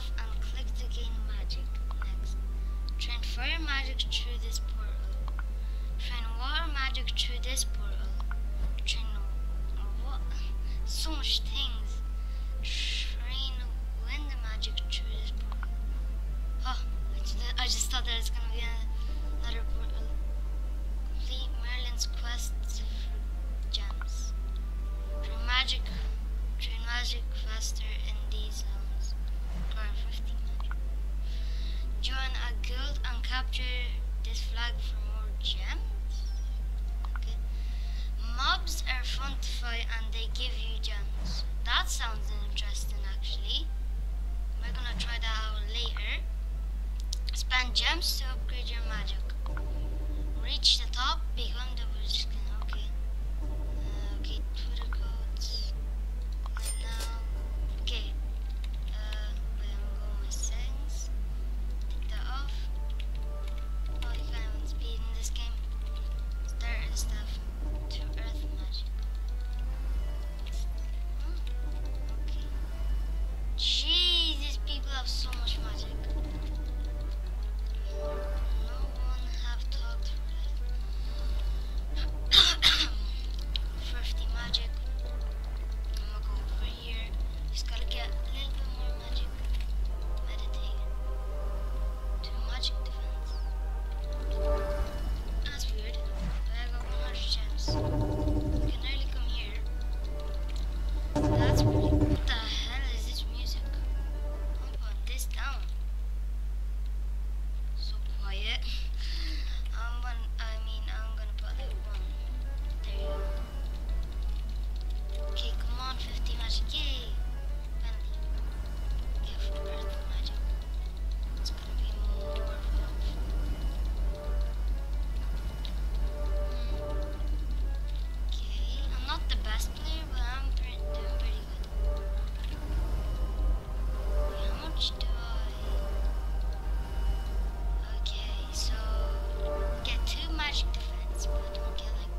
left and click to gain magic. Next. Transfer magic through this portal. Train water magic through this portal. Train what? So much things. Train wind magic through this portal. Oh, I just thought that it's gonna be another portal. Complete Merlin's quest for gems. Train magic, train magic faster in these zones. Join a guild and capture this flag for more gems. Okay. Mobs are fun to fight and they give you gems. That sounds interesting actually. We're gonna try that out later. Spend gems to upgrade your magic. Reach the top, become the wizard us. much. Okay, so we get two magic defense, but we'll get like.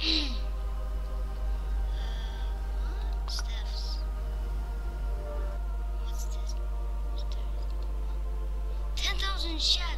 Okay. uh. What's this? 10,000.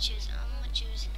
choose. I'm gonna choose.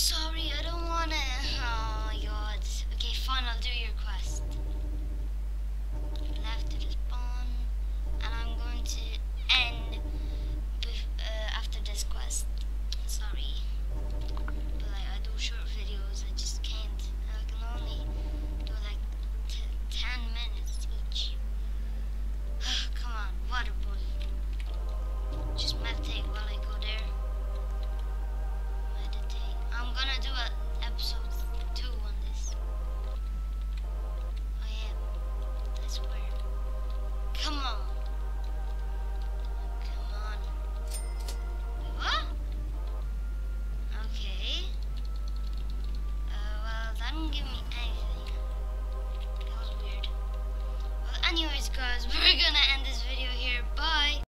sorry